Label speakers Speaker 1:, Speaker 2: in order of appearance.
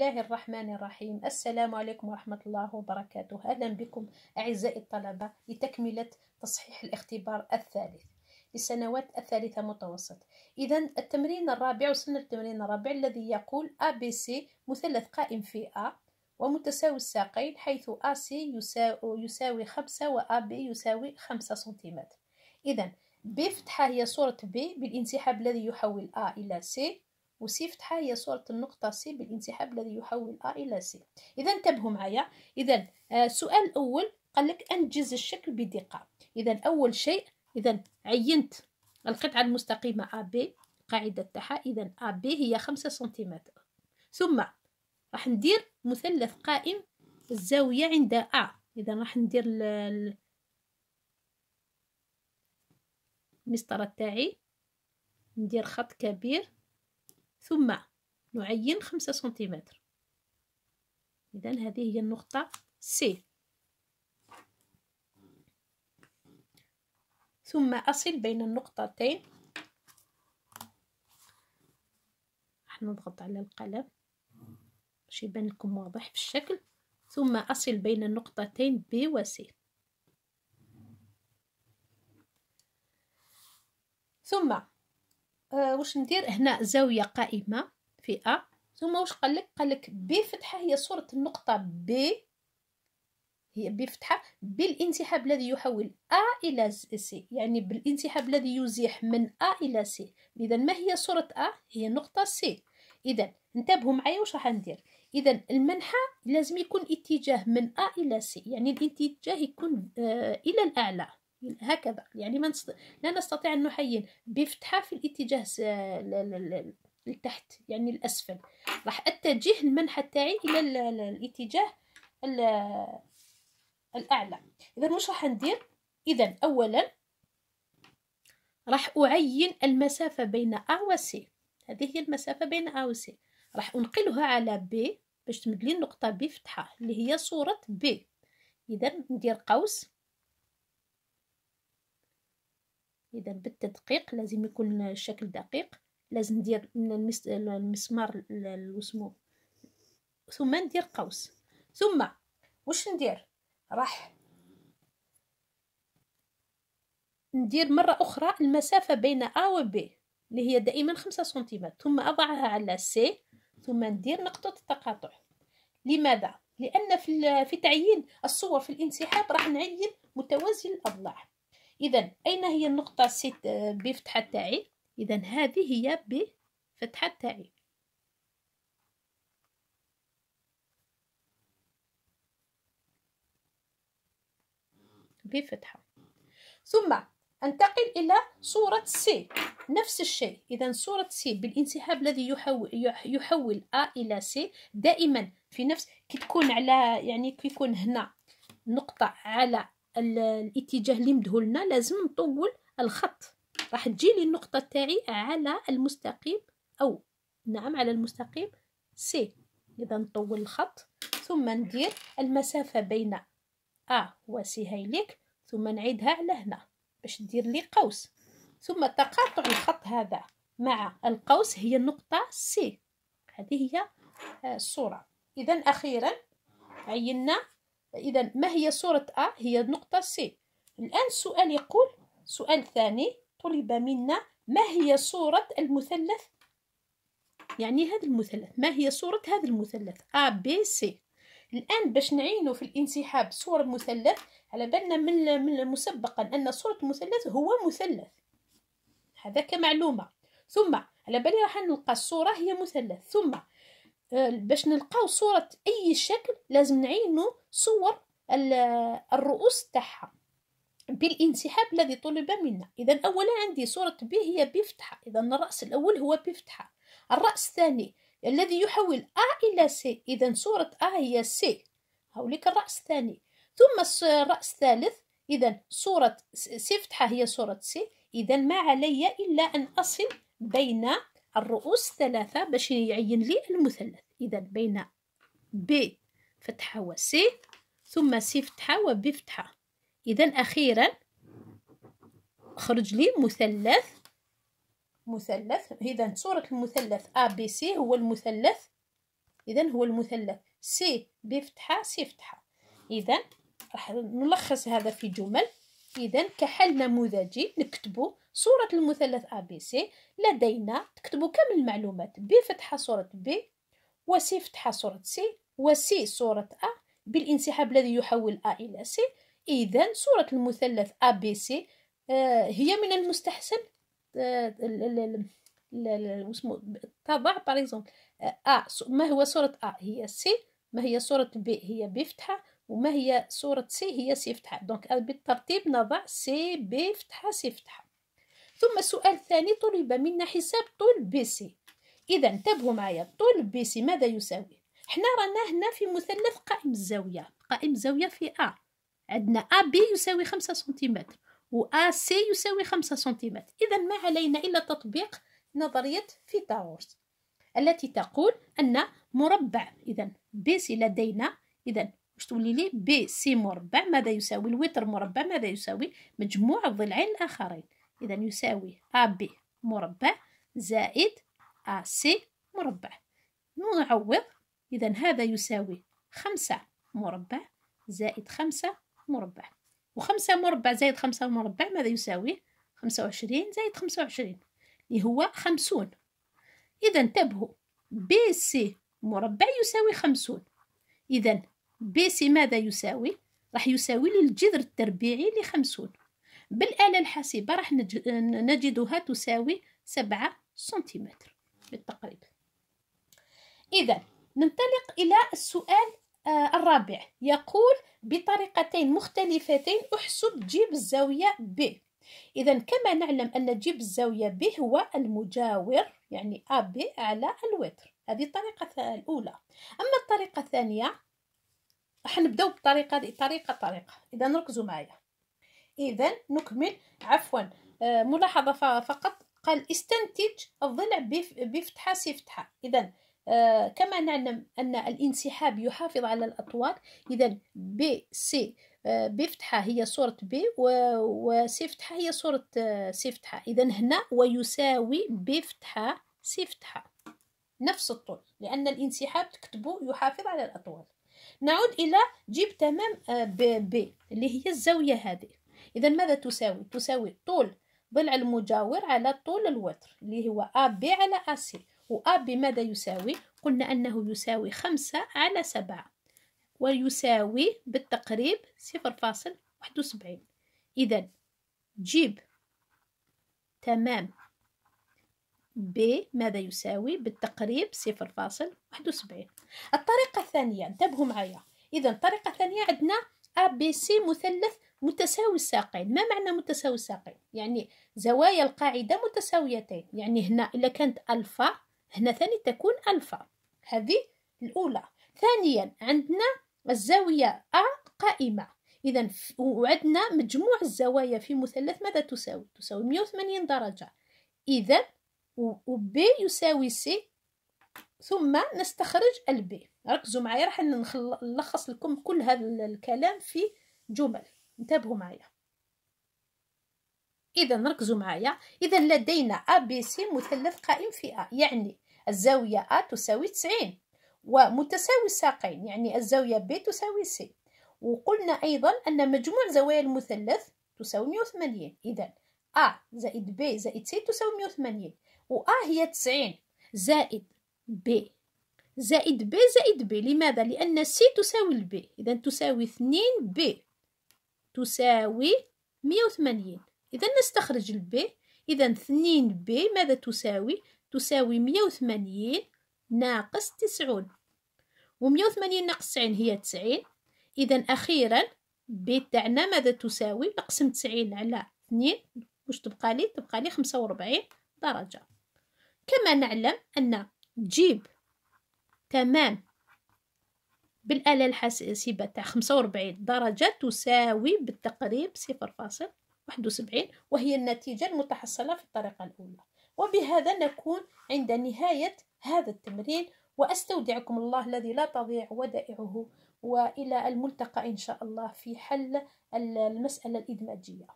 Speaker 1: الله الرحمن الرحيم. السلام عليكم ورحمة الله وبركاته. أهلا بكم أعزائي الطلبة لتكملة تصحيح الاختبار الثالث للسنوات الثالثة متوسط. إذا التمرين الرابع وصلنا للتمرين الرابع الذي يقول ABC مثلث قائم في A ومتساوي الساقين حيث AC يساوي, يساوي خمسة وAB يساوي خمسة سنتيمتر. إذا B فتحة هي صورة B بالانسحاب الذي يحول A إلى C و C فتحة هي صورة النقطة C بالانسحاب الذي يحول A إلى C. إذا انتبهوا معايا. إذا السؤال آه، الأول قال لك أنجز الشكل بدقة. إذا أول شيء إذا عينت القطعة المستقيمة AB القاعدة تاعها. إذا AB هي خمسة سنتيمتر. ثم راح ندير مثلث قائم الزاوية عند A إذا راح ندير المسطرة تاعي. ندير خط كبير. ثم نعين خمسة سنتيمتر. إذا هذه هي النقطة سي ثم أصل بين النقطتين. راح نضغط على القلم باش يبان لكم واضح في الشكل. ثم أصل بين النقطتين B و C. ثم آه واش ندير هنا زاوية قائمة في أ ثم واش قالك قالك ب فتحة هي صورة النقطة ب هي ب فتحة بالانسحاب الذي يحول أ إلى C يعني بالانسحاب الذي يزيح من أ إلى C إذا ما هي صورة أ هي نقطة C إذا انتبهوا معايا واش راح ندير. إذا المنحى لازم يكون اتجاه من أ إلى C يعني الاتجاه يكون آه إلى الأعلى. هكذا. يعني ما نست... لا نستطيع أن نحين بفتحة في الاتجاه لتحت يعني الأسفل. راح أتجه المنحى تاعي إلى الاتجاه الأعلى. إذا مش راح ندير؟ إذا أولا راح أعين المسافة بين أ و C هذه هي المسافة بين أ و C راح أنقلها على ب باش تمد لي النقطة ب فتحة اللي هي صورة ب إذا ندير قوس إذا بالتدقيق لازم يكون الشكل دقيق لازم ندير من المس... المسمار الوسمو ثم ندير قوس. ثم واش ندير؟ راح ندير مرة أخرى المسافة بين A و B اللي هي دائما خمسة سنتيمتر ثم أضعها على C ثم ندير نقطة التقاطع. لماذا؟ لأن في, في تعيين الصور في الانسحاب راح نعين متوازي الأضلاع. إذا أين هي النقطة C بفتحة تاعي إذا هذه هي بفتحة تاعي بفتحة. ثم انتقل إلى صورة C نفس الشيء. إذا صورة C بالانسحاب الذي يحول, يحول أ إلى C دائما في نفس كي تكون على يعني كي يكون هنا نقطة على الاتجاه اللي مدهولنا لازم نطول الخط. راح تجيلي النقطة تاعي على المستقيم أو نعم على المستقيم C إذا نطول الخط ثم ندير المسافة بين أ و C هايليك ثم نعيدها على هنا باش دير لي قوس. ثم تقاطع الخط هذا مع القوس هي النقطة C هذه هي آه، الصورة. إذا أخيرا عينا إذا ما هي صورة أ؟ هي النقطة C الآن السؤال يقول سؤال ثاني طلب منا ما هي صورة المثلث؟ يعني هذا المثلث. ما هي صورة هذا المثلث؟ A B C الآن باش نعينوا في الانسحاب صورة مثلث على بالنا من, من مسبقا أن صورة المثلث هو مثلث. هذا كمعلومة ثم على بالي راح نلقى الصورة هي مثلث. ثم آه، باش نلقاو صورة أي شكل لازم نعينو صور الرؤوس تاعها بالانسحاب الذي طلب منا. إذا أولا عندي صورة ب هي بفتحة. إذا الرأس الأول هو بفتحة. الرأس الثاني الذي يحول أ إلى C إذا صورة أ هي C هوليك الرأس الثاني. ثم الرأس الثالث. إذا صورة سي فتحة هي صورة سي إذا ما علي إلا أن أصل بين الرؤوس ثلاثة باش يعين لي المثلث. إذا بين ب فتحة C ثم C فتحة و ب فتحة. إذا أخيرا خرج لي مثلث مثلث إذا صورة المثلث A B C هو المثلث. إذا هو المثلث C بفتحة C فتحة. إذا راح نلخص هذا في جمل. إذا كحل نموذجي نكتبو صورة المثلث A B C لدينا تكتبوا كامل المعلومات ب فتحة صورة ب وسي فتحة صورة سي وسي صورة أ بالانسحاب الذي يحول أ إلى C إذا صورة المثلث A B C آه، هي من المستحسن آه، تضع باريزون أ ما هو صورة أ؟ هي C ما هي صورة ب؟ هي ب فتحة وما هي صورة C هي C فتحة. donc بالترتيب نضع C ب فتحة C فتحة. ثم السؤال الثاني طلب منا حساب طول B C إذا انتبهوا معايا. طول B C ماذا يساوي؟ حنا رانا هنا في مثلث قائم الزاوية قائم الزاوية في أ عندنا A B يساوي خمسة سنتيمتر و A C يساوي خمسة سنتيمتر. إذا ما علينا إلا تطبيق نظرية فيثاغورس التي تقول أن مربع. إذا بي سي لدينا. إذا واش تولي لي بي سي مربع؟ ماذا يساوي؟ الوتر مربع. ماذا يساوي؟ مجموع الضلعين الآخرين. إذا يساوي أ بي مربع زائد أ سي مربع. نعوض إذا هذا يساوي خمسة مربع زائد خمسة مربع. وخمسة مربع زائد خمسة مربع ماذا يساوي؟ خمسة وعشرين زائد خمسة وعشرين اللي هو خمسون. إذا انتبهوا بي سي مربع يساوي خمسون. إذا بي سي ماذا يساوي؟ راح يساوي الجذر التربيعي لخمسون. بالآلة الحاسبة راح نجدها تساوي سبعة سنتيمتر بالتقريب. إذا ننطلق إلى السؤال آه الرابع. يقول بطريقتين مختلفتين أحسب جيب الزاوية ب. إذا كما نعلم أن جيب الزاوية ب هو المجاور يعني ب على الوتر. هذه الطريقة الأولى. أما الطريقة الثانية راح نبداو بالطريقة دي طريقة طريقة. إذا ركزوا معايا. إذا نكمل. عفوا آه ملاحظة فقط. قال استنتج الضلع بفتحة سي فتحة. إذا كما نعلم أن الانسحاب يحافظ على الأطوال إذا ب سي آه بفتحة هي صورة ب وسي فتحة هي صورة آه سي فتحة. إذا هنا ويساوي بفتحة سي فتحة. نفس الطول لأن الانسحاب تكتبه يحافظ على الأطوال نعود إلى جيب تمام آه، ب ب اللي هي الزاوية هذه. إذا ماذا تساوي؟ تساوي طول ضلع المجاور على طول الوتر اللي هو أ ب على أ سي وأ ب ماذا يساوي؟ قلنا أنه يساوي خمسة على سبعة ويساوي بالتقريب صفر فاصل واحد وسبعين. إذا جيب تمام ب ماذا يساوي؟ بالتقريب صفر فاصل واحد وسبعين. الطريقة الثانية انتبهوا معايا. إذا الطريقة الثانية عندنا أ بي سي مثلث متساوي الساقين. ما معنى متساوي الساقين؟ يعني زوايا القاعدة متساويتين. يعني هنا إذا كانت ألفا هنا ثاني تكون ألفا. هذه الأولى. ثانيا عندنا الزاوية أ قائمة. إذا وعندنا مجموع الزوايا في مثلث ماذا تساوي؟ تساوي 180 درجة. إذا وب يساوي سي ثم نستخرج البي ركزوا معايا راح نلخص لكم كل هذا الكلام في جمل. انتبهوا معايا. اذا ركزوا معايا. اذا لدينا أ بي سي مثلث قائم في أ. يعني الزاوية ا تساوي 90 ومتساوي الساقين يعني الزاوية ب تساوي سي. وقلنا أيضا أن مجموع زوايا المثلث تساوي 180 اذا ا زائد ب زائد سي تساوي 180 و ا هي 90 زائد ب زائد ب زائد ب لماذا؟ لأن سي تساوي الب إذا تساوي اثنين ب تساوي مية وثمانين. إذا نستخرج الب إذا اثنين ب ماذا تساوي؟ تساوي مية وثمانين ناقص تسعون. ومية وثمانين ناقص تسعين هي تسعين. إذا أخيرا ب تاعنا ماذا تساوي؟ نقسم تسعين على اثنين. واش تبقى لي؟ تبقى لي خمسة وربعين درجة. كما نعلم أن جيب تمام بالآلة الحاسبة تاع خمسة وربعين درجة تساوي بالتقريب صفر فاصل واحد وسبعين وهي النتيجة المتحصلة في الطريقة الأولى. وبهذا نكون عند نهاية هذا التمرين وأستودعكم الله الذي لا تضيع ودائعه وإلى الملتقى إن شاء الله في حل المسألة الإدماجية.